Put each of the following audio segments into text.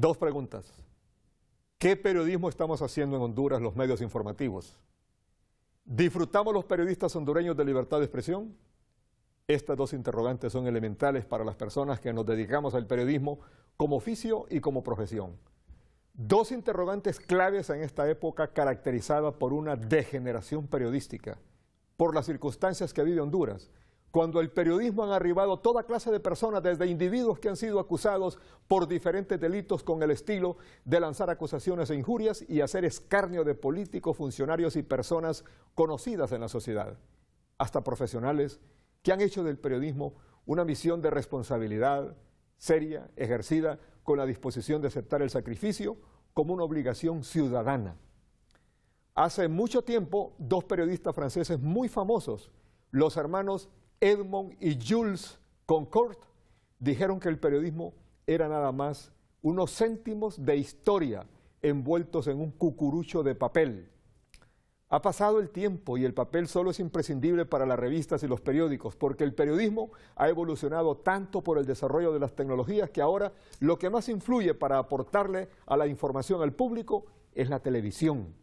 Dos preguntas. ¿Qué periodismo estamos haciendo en Honduras los medios informativos? ¿Disfrutamos los periodistas hondureños de libertad de expresión? Estas dos interrogantes son elementales para las personas que nos dedicamos al periodismo como oficio y como profesión. Dos interrogantes claves en esta época caracterizada por una degeneración periodística, por las circunstancias que vive Honduras, cuando el periodismo han arribado toda clase de personas, desde individuos que han sido acusados por diferentes delitos con el estilo de lanzar acusaciones e injurias y hacer escarnio de políticos, funcionarios y personas conocidas en la sociedad, hasta profesionales que han hecho del periodismo una misión de responsabilidad seria, ejercida con la disposición de aceptar el sacrificio como una obligación ciudadana. Hace mucho tiempo, dos periodistas franceses muy famosos, los hermanos Edmond y Jules Concord dijeron que el periodismo era nada más unos céntimos de historia envueltos en un cucurucho de papel. Ha pasado el tiempo y el papel solo es imprescindible para las revistas y los periódicos, porque el periodismo ha evolucionado tanto por el desarrollo de las tecnologías que ahora lo que más influye para aportarle a la información al público es la televisión,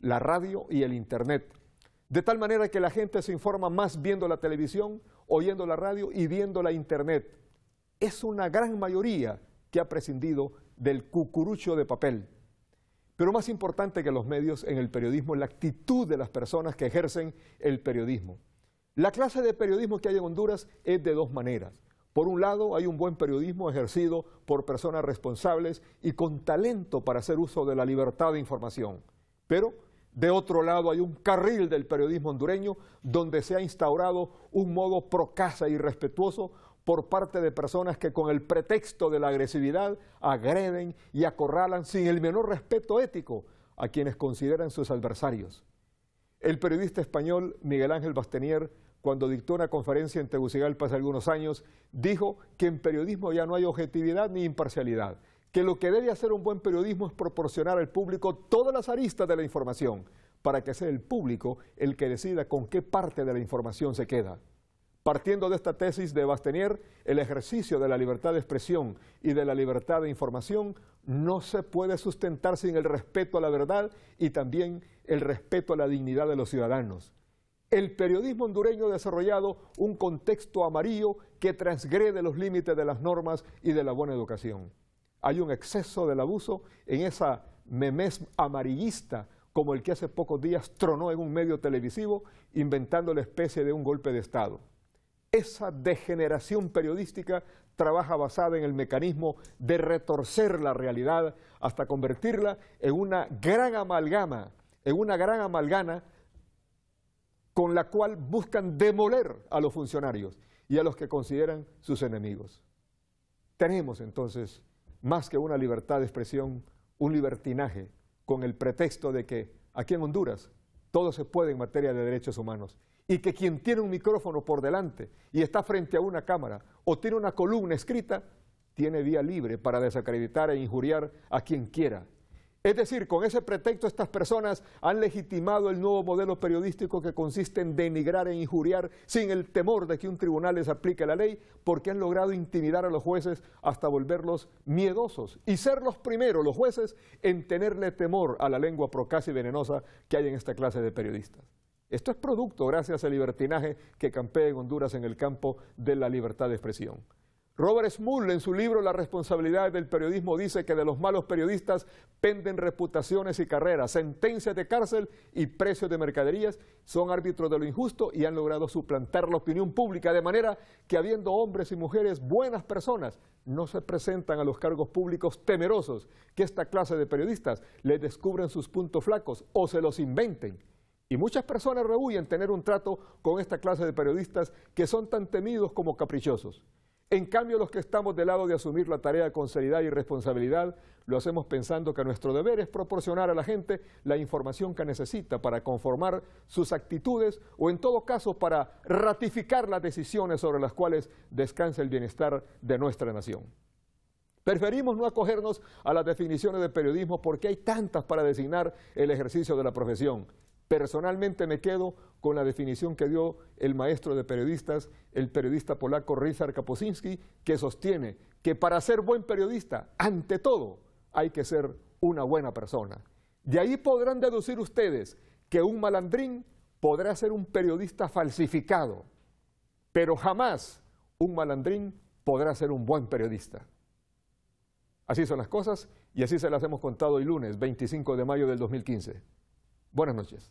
la radio y el Internet. De tal manera que la gente se informa más viendo la televisión, oyendo la radio y viendo la internet. Es una gran mayoría que ha prescindido del cucurucho de papel. Pero más importante que los medios en el periodismo es la actitud de las personas que ejercen el periodismo. La clase de periodismo que hay en Honduras es de dos maneras. Por un lado, hay un buen periodismo ejercido por personas responsables y con talento para hacer uso de la libertad de información. Pero de otro lado, hay un carril del periodismo hondureño donde se ha instaurado un modo procasa y respetuoso por parte de personas que con el pretexto de la agresividad agreden y acorralan sin el menor respeto ético a quienes consideran sus adversarios. El periodista español Miguel Ángel Bastenier, cuando dictó una conferencia en Tegucigalpa hace algunos años, dijo que en periodismo ya no hay objetividad ni imparcialidad, que lo que debe hacer un buen periodismo es proporcionar al público todas las aristas de la información, para que sea el público el que decida con qué parte de la información se queda. Partiendo de esta tesis de Bastenier, el ejercicio de la libertad de expresión y de la libertad de información no se puede sustentar sin el respeto a la verdad y también el respeto a la dignidad de los ciudadanos. El periodismo hondureño ha desarrollado un contexto amarillo que transgrede los límites de las normas y de la buena educación hay un exceso del abuso en esa memes amarillista como el que hace pocos días tronó en un medio televisivo inventando la especie de un golpe de Estado. Esa degeneración periodística trabaja basada en el mecanismo de retorcer la realidad hasta convertirla en una gran amalgama, en una gran amalgana con la cual buscan demoler a los funcionarios y a los que consideran sus enemigos. Tenemos entonces más que una libertad de expresión, un libertinaje, con el pretexto de que aquí en Honduras todo se puede en materia de derechos humanos y que quien tiene un micrófono por delante y está frente a una cámara o tiene una columna escrita, tiene vía libre para desacreditar e injuriar a quien quiera es decir, con ese pretexto estas personas han legitimado el nuevo modelo periodístico que consiste en denigrar e injuriar sin el temor de que un tribunal les aplique la ley, porque han logrado intimidar a los jueces hasta volverlos miedosos y ser los primeros, los jueces, en tenerle temor a la lengua procaz y venenosa que hay en esta clase de periodistas. Esto es producto gracias al libertinaje que campea en Honduras en el campo de la libertad de expresión. Robert Smull en su libro La responsabilidad del periodismo dice que de los malos periodistas penden reputaciones y carreras, sentencias de cárcel y precios de mercaderías, son árbitros de lo injusto y han logrado suplantar la opinión pública de manera que habiendo hombres y mujeres buenas personas no se presentan a los cargos públicos temerosos que esta clase de periodistas les descubran sus puntos flacos o se los inventen. Y muchas personas rehuyen tener un trato con esta clase de periodistas que son tan temidos como caprichosos. En cambio, los que estamos del lado de asumir la tarea con seriedad y responsabilidad, lo hacemos pensando que nuestro deber es proporcionar a la gente la información que necesita para conformar sus actitudes o en todo caso para ratificar las decisiones sobre las cuales descansa el bienestar de nuestra nación. Preferimos no acogernos a las definiciones de periodismo porque hay tantas para designar el ejercicio de la profesión Personalmente me quedo con la definición que dio el maestro de periodistas, el periodista polaco Ryszard Kapuscinski, que sostiene que para ser buen periodista, ante todo, hay que ser una buena persona. De ahí podrán deducir ustedes que un malandrín podrá ser un periodista falsificado, pero jamás un malandrín podrá ser un buen periodista. Así son las cosas y así se las hemos contado hoy lunes, 25 de mayo del 2015. Buenas noches.